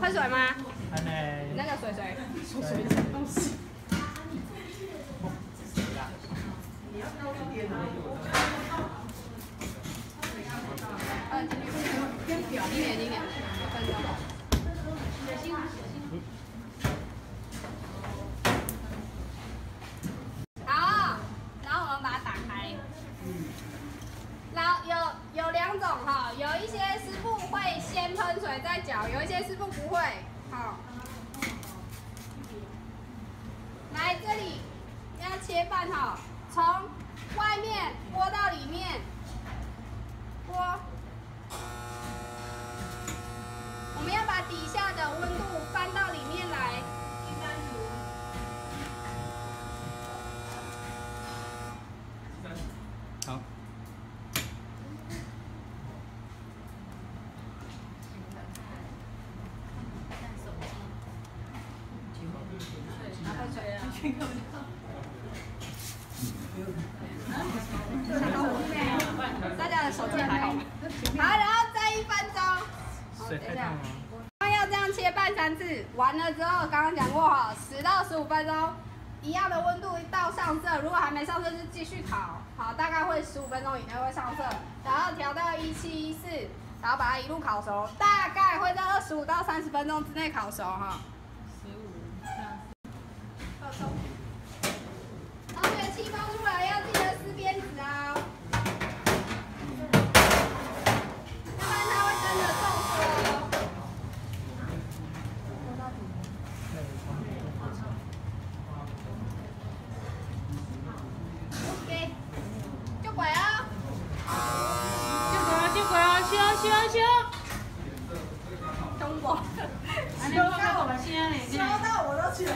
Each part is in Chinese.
喷水吗？还没，那个水水水水什么东西？呃，边表一点一点，分钟。好，然后我们把它打开。然后有有两种哈，有一些师傅会先喷水再搅，对。好，来这里要切半好，从外面拨到里面，拨。我们要把底下的温度翻到里面来。好，拿大家的手机还好吗？好，然后再一分钟。水太烫了。刚要这样切半三次，完了之后，刚刚讲过哈，十到十五分钟，一样的温度到上色，如果还没上色就继续烤，好，大概会十五分钟。以内会上色，然后调到一七一四，然后把它一路烤熟，大概会在二十五到三十分钟。之内烤熟哈。十五这样。放松。同学气泡出来要记得撕边纸哦，要不然它会真的中火哦。OK，就鬼啊！小鬼啊，小鬼啊，烧烧烧！中国，安尼我较大声嘞，烧到我都起来。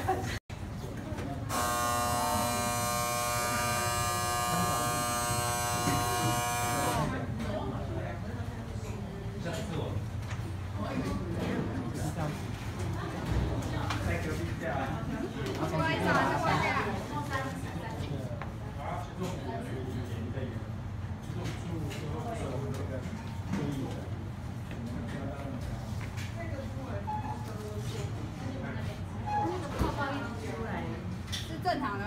不好意思啊，再换一下。是正常的。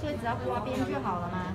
所以只要刮边就好了吗？